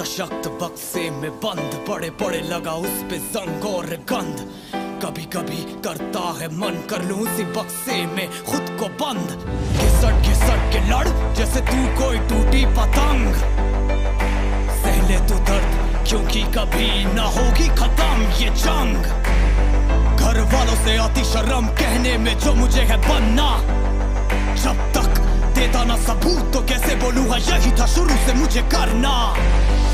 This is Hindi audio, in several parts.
सशक्त बक्से में बंद। बड़े बड़े लगा उस पे जंग और गंध। कभी कभी करता है मन कर लूँ उसी बक्से में खुद को बंद। घिसट घिसट के लड़, जैसे तू कोई टूटी पतंग। सहले तू दर्द, क्योंकि कभी ना होगी खत्म ये जंग। घर वालों से आती शर्म, कहने में जो मुझे है बनना। देता ना सबूत तो कैसे बोलूँ है यही था शुरू से मुझे करना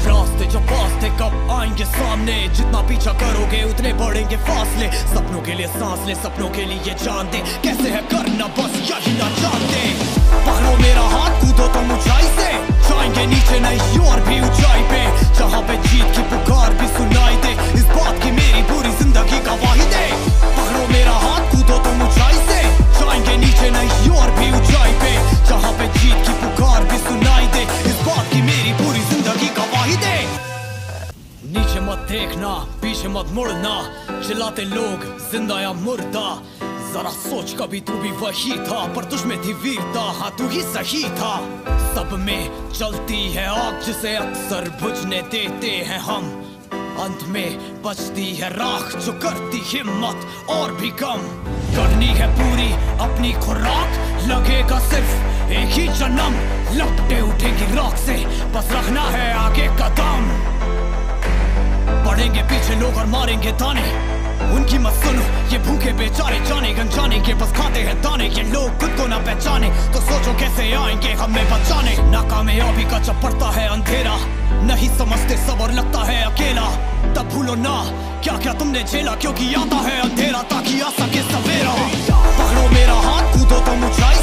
रास्ते जो पास थे कब आएँगे सामने जितना पीछा करोगे उतने बढ़ेंगे फासले सपनों के लिए सांस ले सपनों के लिए जान दे कैसे है करना बस यही ना जानते पकड़ो मेरा हाथ कूदो तो ऊंचाई से जाएँगे नीचे नहीं नीचे मत देखना पीछे मत मुड़ना चिल्लाते लोग ज़िंदा या मुर्दा जरा सोच कभी तू भी वही था पर तुझ में थी वीरता हाँ तू ही सही था सब में चलती है आग जिसे अक्सर बुझने देते हैं हम अंत में बचती है राख जो करती हिम्मत और भी कम करनी है पूरी अपनी खुराक लगेगा सिर्फ़ एक ही जन्म लपटे उठेगी राख से बस रखना है आगे कदम मारेंगे ताने उनकी मत सुनो, ये भूखे बेचारे जाने गंजाने के बस खाते हैं दाने। ये लोग खुद को ना पहचाने तो सोचो कैसे आएँगे हमें बचाने। नाकामयाबी का जब पड़ता है अंधेरा, नहीं समझते सब और लगता है अकेला। तब भूलो ना क्या क्या तुमने झेला, क्योंकि आता है अंधेरा, ताकि आ सके सवेरा। पकड़ो मेरा हाथ कूदो तो ऊंचाई